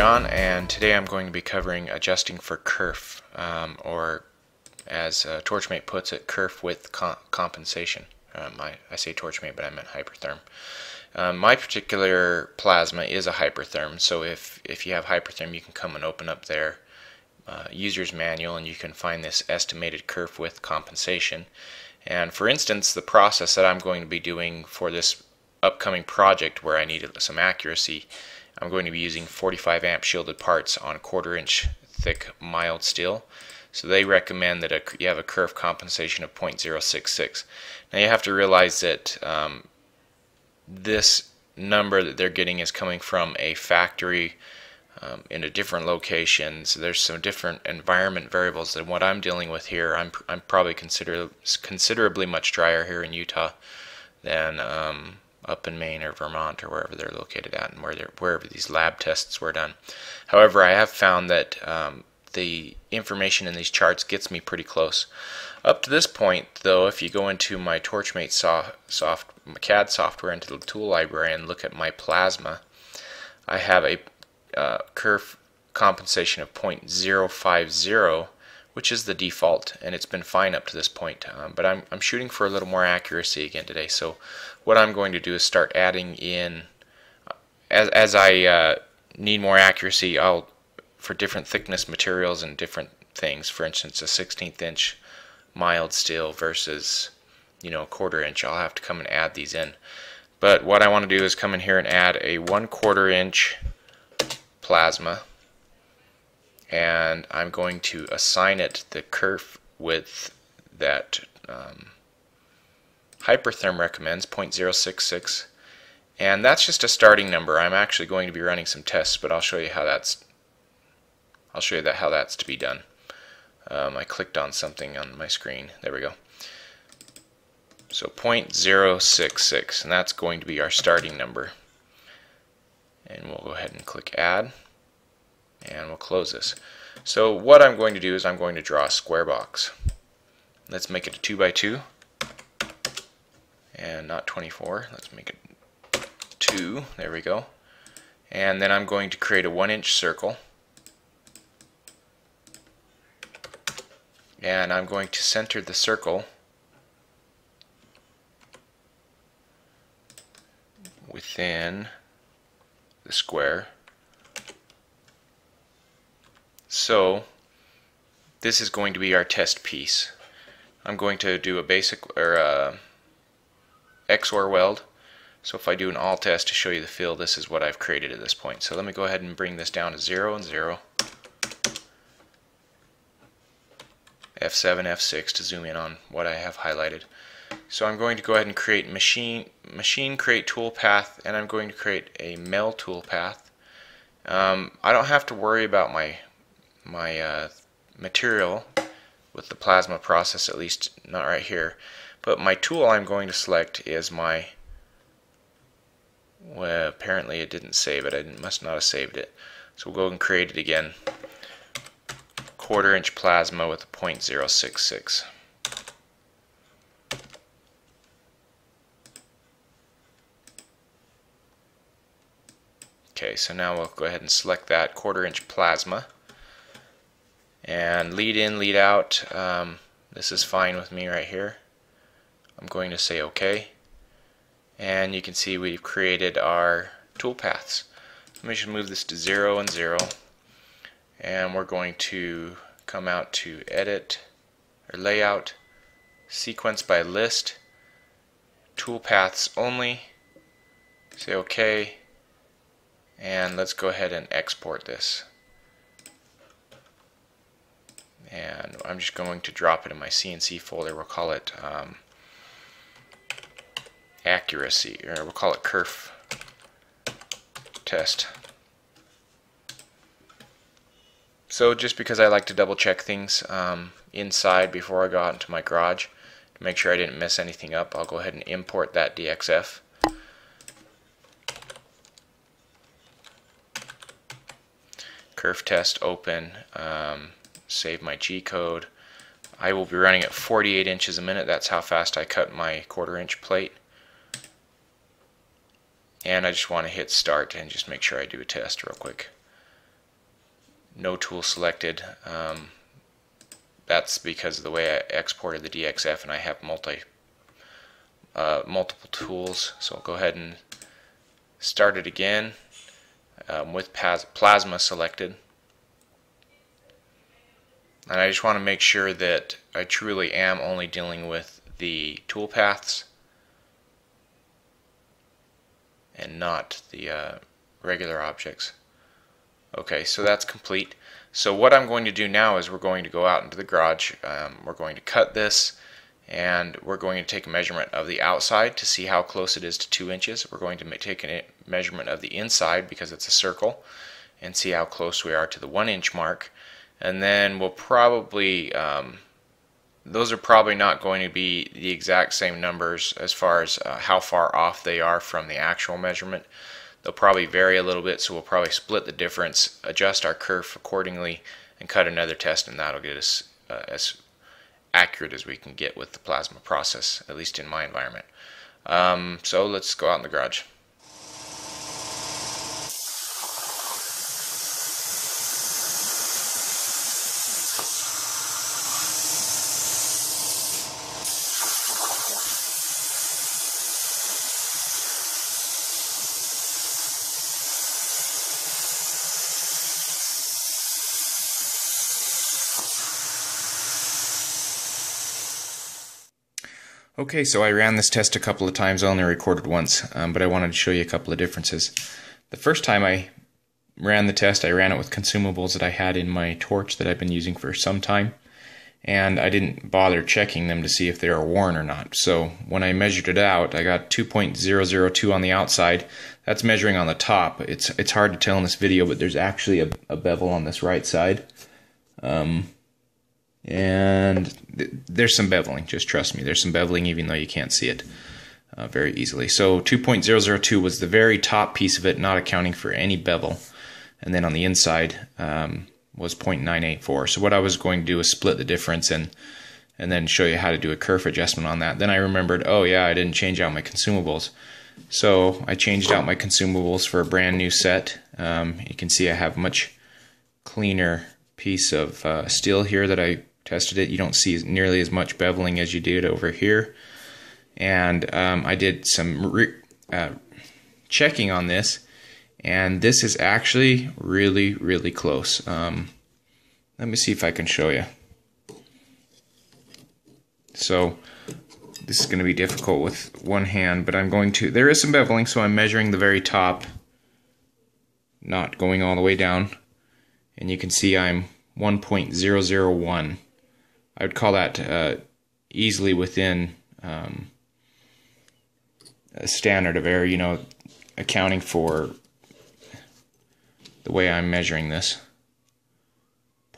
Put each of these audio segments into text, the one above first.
John and today I'm going to be covering adjusting for kerf um, or as uh, Torchmate puts it kerf width co compensation. Um, I, I, say Torchmate but I meant hypertherm. Um, my particular plasma is a hypertherm so if, if you have hypertherm you can come and open up their uh, user's manual and you can find this estimated kerf width compensation and for instance the process that I'm going to be doing for this upcoming project where I need some accuracy I'm going to be using 45 amp shielded parts on quarter inch thick mild steel. So they recommend that a, you have a kerf compensation of 0.066. Now you have to realize that um, this number that they're getting is coming from a factory um, in a different location. So there's some different environment variables than what I'm dealing with here. I'm, I'm probably consider, considerably much drier here in Utah than um, up in Maine or Vermont or wherever they're located at and where wherever these lab tests were done. However, I have found that um, the information in these charts gets me pretty close. Up to this point, though, if you go into my Torchmate soft, soft CAD software into the tool library and look at my plasma, I have a uh, kerf compensation of 0.050 which is the default and it's been fine up to this point um, but I'm, I'm shooting for a little more accuracy again today. So what I'm going to do is start adding in as, as I uh, need more accuracy I'll for different thickness materials and different things for instance a 16th inch mild steel versus you know a quarter inch I'll have to come and add these in. But what I want to do is come in here and add a one quarter inch plasma and I'm going to assign it the kerf width that um, Hypertherm recommends 0.066 and that's just a starting number. I'm actually going to be running some tests but I'll show you how that's I'll show you that how that's to be done. Um, I clicked on something on my screen. There we go. So 0.066 and that's going to be our starting number. And we'll go ahead and click add and we'll close this. So what I'm going to do is I'm going to draw a square box. Let's make it a 2 by 2 and not 24. Let's make it 2. There we go. And then I'm going to create a 1 inch circle. And I'm going to center the circle within the square. So this is going to be our test piece. I'm going to do a basic or a XOR weld. So if I do an all test to show you the fill, this is what I've created at this point. So let me go ahead and bring this down to 0 and 0. F7, F6 to zoom in on what I have highlighted. So I'm going to go ahead and create machine machine create toolpath and I'm going to create a male toolpath. Um, I don't have to worry about my my uh, material with the plasma process, at least not right here. But my tool I'm going to select is my, well, apparently it didn't save it. I must not have saved it. So we'll go and create it again. Quarter inch plasma with a 0.066. Okay, so now we'll go ahead and select that quarter inch plasma and lead in lead out um, this is fine with me right here. I'm going to say OK and you can see we've created our toolpaths let me just move this to 0 and 0 and we're going to come out to edit or layout sequence by list toolpaths only say OK and let's go ahead and export this and I'm just going to drop it in my CNC folder. We'll call it um, accuracy, or we'll call it kerf test. So just because I like to double check things um, inside before I go out into my garage to make sure I didn't mess anything up, I'll go ahead and import that DXF. Kerf test open. Um, save my G code. I will be running at 48 inches a minute. That's how fast I cut my quarter inch plate. And I just want to hit start and just make sure I do a test real quick. no tool selected. Um, that's because of the way I exported the DXF and I have multi uh, multiple tools. So I'll go ahead and start it again um, with plasma selected. And I just want to make sure that I truly am only dealing with the toolpaths and not the uh, regular objects. Okay, so that's complete. So what I'm going to do now is we're going to go out into the garage. Um, we're going to cut this and we're going to take a measurement of the outside to see how close it is to 2 inches. We're going to take a measurement of the inside because it's a circle and see how close we are to the 1 inch mark. And then we'll probably, um, those are probably not going to be the exact same numbers as far as uh, how far off they are from the actual measurement. They'll probably vary a little bit, so we'll probably split the difference, adjust our kerf accordingly, and cut another test, and that'll get us uh, as accurate as we can get with the plasma process, at least in my environment. Um, so let's go out in the garage. Okay, so I ran this test a couple of times. I only recorded once, um, but I wanted to show you a couple of differences. The first time I ran the test, I ran it with consumables that I had in my torch that I've been using for some time, and I didn't bother checking them to see if they are worn or not. So when I measured it out, I got 2.002 on the outside. That's measuring on the top. It's it's hard to tell in this video, but there's actually a, a bevel on this right side. Um, and th there's some beveling just trust me. There's some beveling even though you can't see it uh, very easily. So 2.002 was the very top piece of it not accounting for any bevel. And then on the inside um, was 0.984 so what I was going to do is split the difference and and then show you how to do a kerf adjustment on that. Then I remembered oh yeah I didn't change out my consumables. So I changed out my consumables for a brand new set. Um, you can see I have much cleaner piece of uh, steel here that I tested it. You don't see nearly as much beveling as you did over here. And um, I did some uh, checking on this, and this is actually really, really close. Um, let me see if I can show you. So this is going to be difficult with one hand, but I'm going to, there is some beveling, so I'm measuring the very top, not going all the way down. And you can see I'm 1.001. I would call that uh, easily within um, a standard of error, you know, accounting for the way I'm measuring this.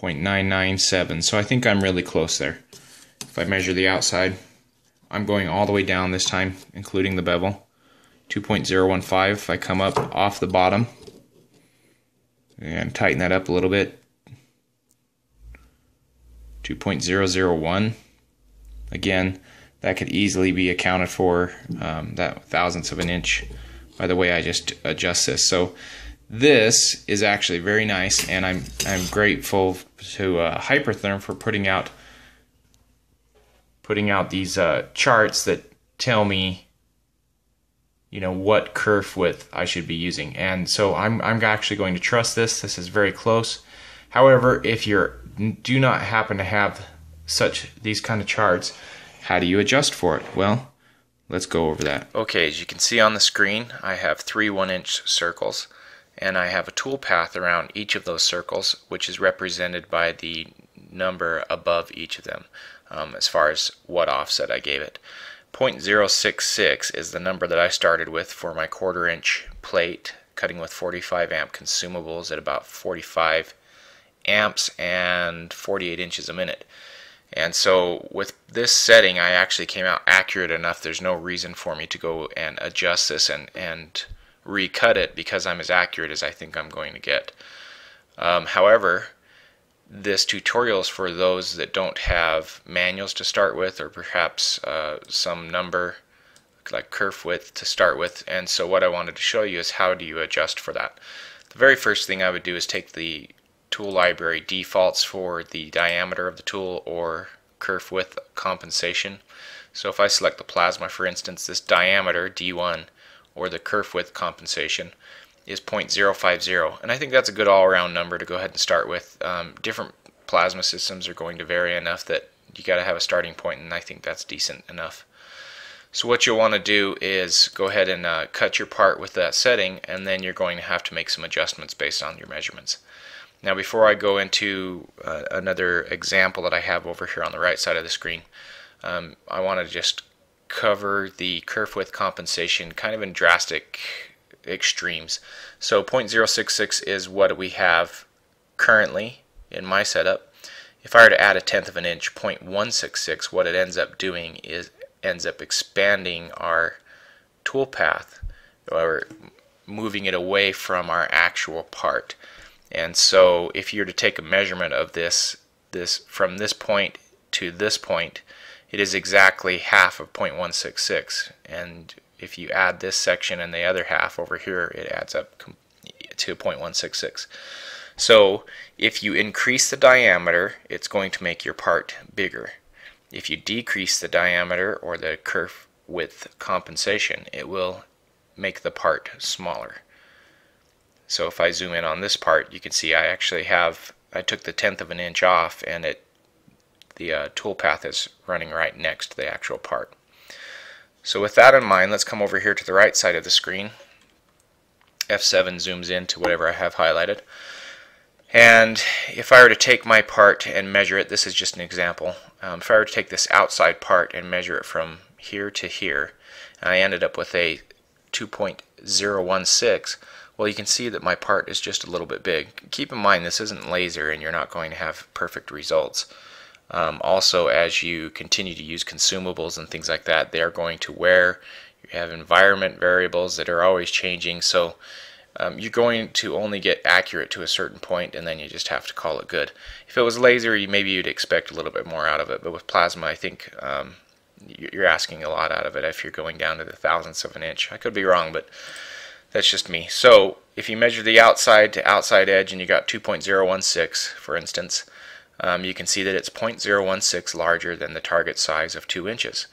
0.997, so I think I'm really close there. If I measure the outside, I'm going all the way down this time, including the bevel. 2.015, if I come up off the bottom and tighten that up a little bit, 2.001. Again, that could easily be accounted for, um, that thousandths of an inch, by the way I just adjust this. So this is actually very nice, and I'm, I'm grateful to uh, Hypertherm for putting out putting out these uh, charts that tell me you know what kerf width I should be using and so I'm, I'm actually going to trust this this is very close however if you're do not happen to have such these kind of charts, how do you adjust for it? Well, let's go over that. Okay, as you can see on the screen, I have three one-inch circles, and I have a tool path around each of those circles, which is represented by the number above each of them, um, as far as what offset I gave it. 0.066 is the number that I started with for my quarter inch plate, cutting with 45 amp consumables at about 45 amps and 48 inches a minute. And so with this setting, I actually came out accurate enough. There's no reason for me to go and adjust this and, and recut it because I'm as accurate as I think I'm going to get. Um, however, this tutorial is for those that don't have manuals to start with or perhaps uh, some number like kerf width to start with. And so what I wanted to show you is how do you adjust for that. The very first thing I would do is take the tool library defaults for the diameter of the tool or kerf width compensation. So if I select the plasma for instance this diameter D1 or the kerf width compensation is 0.050 and I think that's a good all-around number to go ahead and start with. Um, different plasma systems are going to vary enough that you got to have a starting point and I think that's decent enough. So what you'll want to do is go ahead and uh, cut your part with that setting and then you're going to have to make some adjustments based on your measurements. Now before I go into uh, another example that I have over here on the right side of the screen, um, I want to just cover the kerf width compensation kind of in drastic extremes. So 0.066 is what we have currently in my setup. If I were to add a tenth of an inch, 0.166, what it ends up doing is ends up expanding our tool path or moving it away from our actual part. And so if you're to take a measurement of this, this from this point to this point, it is exactly half of 0.166. And if you add this section and the other half over here, it adds up to 0.166. So if you increase the diameter, it's going to make your part bigger. If you decrease the diameter or the kerf width compensation, it will make the part smaller. So if I zoom in on this part, you can see I actually have, I took the tenth of an inch off and it, the uh, toolpath is running right next to the actual part. So with that in mind, let's come over here to the right side of the screen. F7 zooms in to whatever I have highlighted. And if I were to take my part and measure it, this is just an example. Um, if I were to take this outside part and measure it from here to here, and I ended up with a 2.016, well you can see that my part is just a little bit big. Keep in mind this isn't laser and you're not going to have perfect results. Um, also as you continue to use consumables and things like that, they are going to wear. You have environment variables that are always changing, so um, you're going to only get accurate to a certain point and then you just have to call it good. If it was laser, you, maybe you'd expect a little bit more out of it, but with plasma, I think um, you're asking a lot out of it if you're going down to the thousandths of an inch. I could be wrong, but that's just me. So if you measure the outside to outside edge and you got 2.016, for instance, um, you can see that it's 0.016 larger than the target size of 2 inches.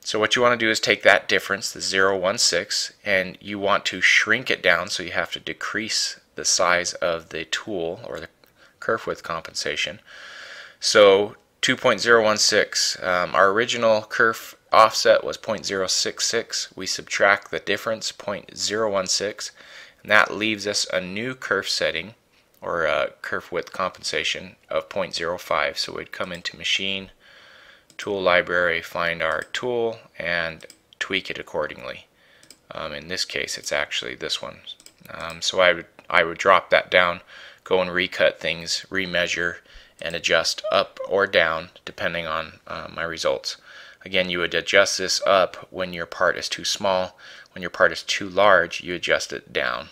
So what you want to do is take that difference, the 0.16, and you want to shrink it down so you have to decrease the size of the tool or the kerf width compensation. So 2.016, um, our original kerf offset was 0.066. We subtract the difference, 0.016, and that leaves us a new kerf setting or a kerf width compensation of 0.05. So we'd come into machine, tool library, find our tool, and tweak it accordingly. Um, in this case, it's actually this one. Um, so I would, I would drop that down, go and recut things, remeasure, and adjust up or down depending on uh, my results. Again, you would adjust this up when your part is too small. When your part is too large, you adjust it down.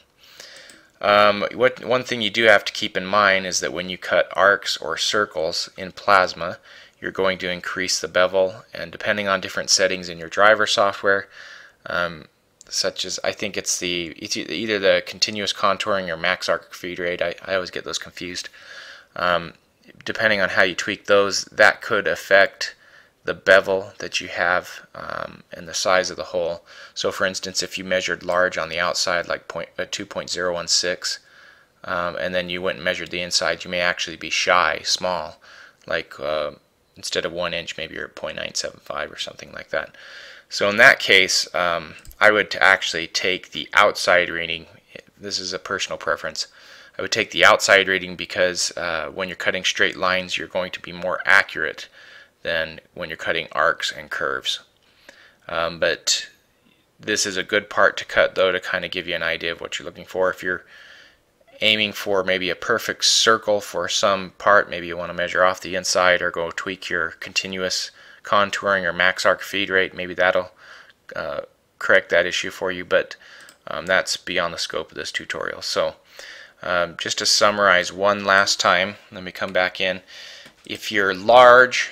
Um, what, one thing you do have to keep in mind is that when you cut arcs or circles in plasma, you're going to increase the bevel and depending on different settings in your driver software um, such as I think it's the it's either the continuous contouring or max arc feed rate I, I always get those confused um, depending on how you tweak those that could affect the bevel that you have um, and the size of the hole so for instance if you measured large on the outside like point, uh, 2.016 um, and then you went and measured the inside you may actually be shy small like uh, instead of one inch, maybe you're at 0.975 or something like that. So in that case, um, I would actually take the outside reading. This is a personal preference. I would take the outside reading because uh, when you're cutting straight lines, you're going to be more accurate than when you're cutting arcs and curves. Um, but this is a good part to cut though to kind of give you an idea of what you're looking for. If you're aiming for maybe a perfect circle for some part. Maybe you want to measure off the inside or go tweak your continuous contouring or max arc feed rate. Maybe that'll uh, correct that issue for you, but um, that's beyond the scope of this tutorial. So um, just to summarize one last time, let me come back in. If you're large,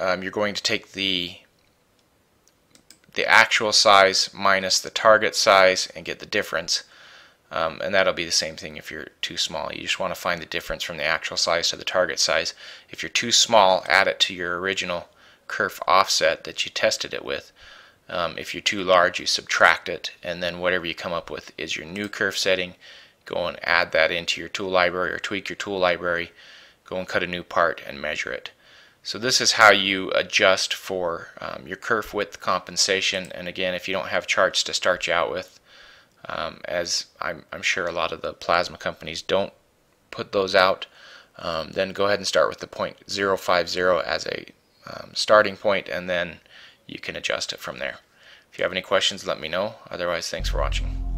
um, you're going to take the the actual size minus the target size and get the difference. Um, and that'll be the same thing if you're too small. You just want to find the difference from the actual size to the target size. If you're too small, add it to your original kerf offset that you tested it with. Um, if you're too large, you subtract it, and then whatever you come up with is your new kerf setting. Go and add that into your tool library or tweak your tool library. Go and cut a new part and measure it. So this is how you adjust for um, your kerf width compensation. And again, if you don't have charts to start you out with, um, as I'm, I'm, sure a lot of the plasma companies don't put those out, um, then go ahead and start with the point 050 as a um, starting point and then you can adjust it from there. If you have any questions, let me know. Otherwise, thanks for watching.